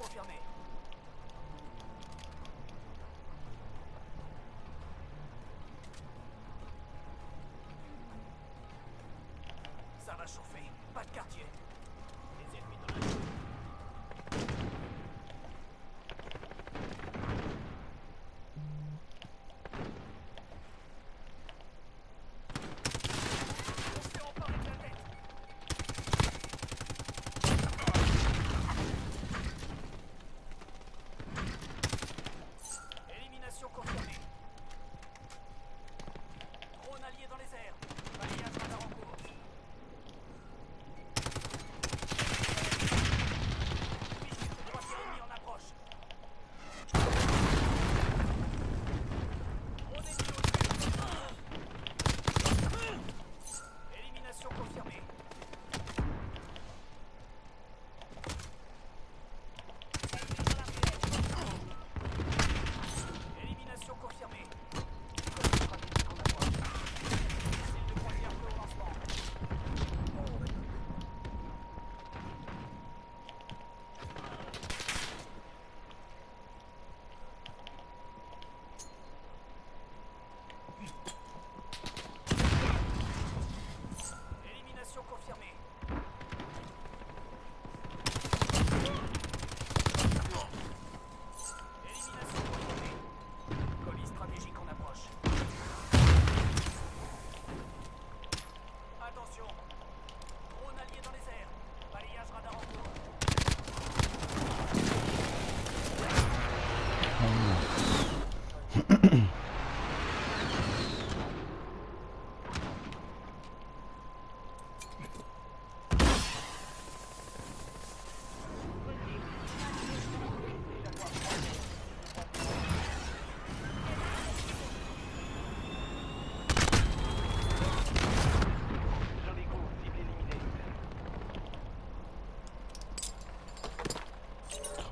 confirmé. Ça va chauffer. Pas de quartier. Les ennemis dans la...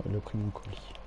A pris mon colis.